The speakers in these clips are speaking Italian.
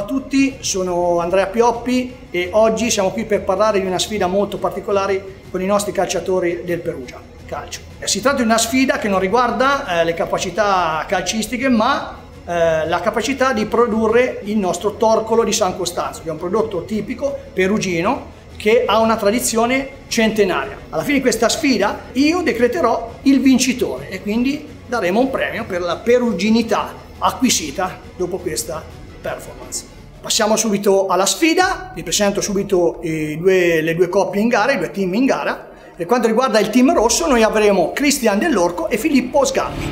a tutti, sono Andrea Pioppi e oggi siamo qui per parlare di una sfida molto particolare con i nostri calciatori del Perugia Calcio. Eh, si tratta di una sfida che non riguarda eh, le capacità calcistiche ma eh, la capacità di produrre il nostro torcolo di San Costanzo, che è un prodotto tipico perugino che ha una tradizione centenaria. Alla fine di questa sfida io decreterò il vincitore e quindi daremo un premio per la peruginità acquisita dopo questa performance. Passiamo subito alla sfida, vi presento subito due, le due coppie in gara, i due team in gara. Per quanto riguarda il team rosso noi avremo Cristian Dell'Orco e Filippo Sgambi.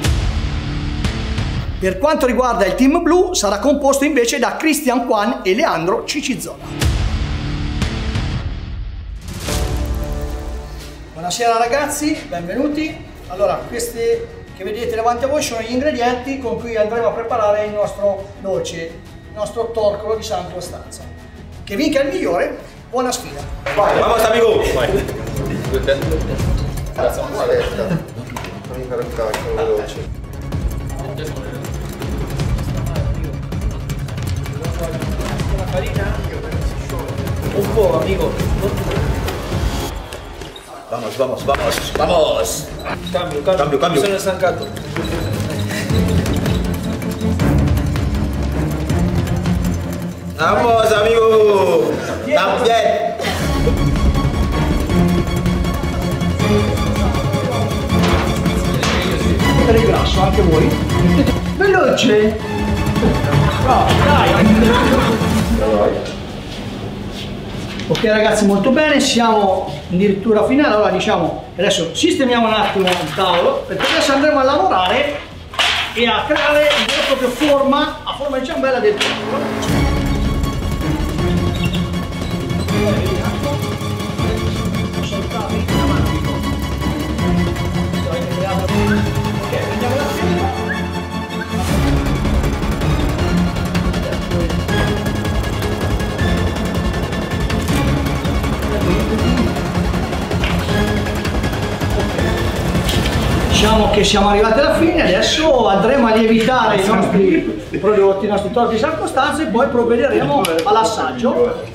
Per quanto riguarda il team blu sarà composto invece da Christian Quan e Leandro Cicizola. Buonasera ragazzi, benvenuti. Allora, questi che vedete davanti a voi sono gli ingredienti con cui andremo a preparare il nostro dolce, nostro torcolo di San Costanza. Che vinca il migliore, buona sfida. Vai, vamos amigo. Vai. Grazie. Fare un calcolo veloce. farina un po' amigo vamos vamos vamos vamos cambio cambio cambio, cambio. sono stancato vamos amigo. También il grasso anche voi. Veloce. Bravo, dai. Ok ragazzi molto bene, siamo addirittura finale, allora diciamo adesso sistemiamo un attimo il tavolo perché adesso andremo a lavorare e a creare proprio forma, a forma di ciambella del tavolo. Diciamo che siamo arrivati alla fine, adesso andremo a lievitare i nostri prodotti, i nostri torti di San Costanzo e poi provvederemo all'assaggio.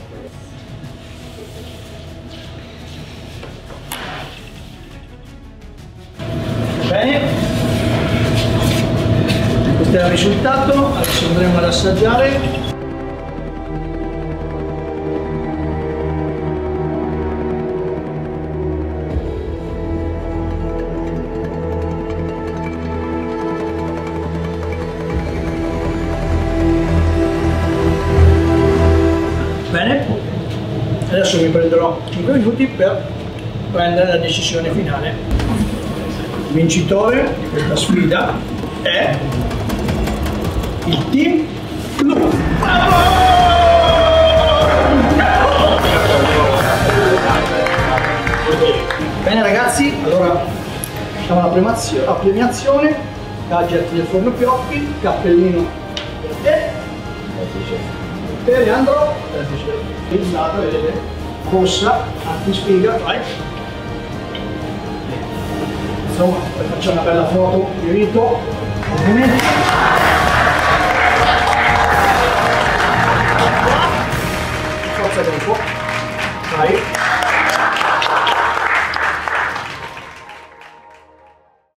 Bene, questo è il risultato, adesso andremo ad assaggiare. Bene, adesso mi prenderò 5 minuti per prendere la decisione finale. Il vincitore di questa sfida è il team blu. Bene ragazzi, allora facciamo la premiazione, la premiazione gadget del forno Pioppi, cappellino per te Leandro utilizzato vedete rossa antispiga vai. Insomma poi facciamo una bella foto di rito ovviamente. Forza tempo vai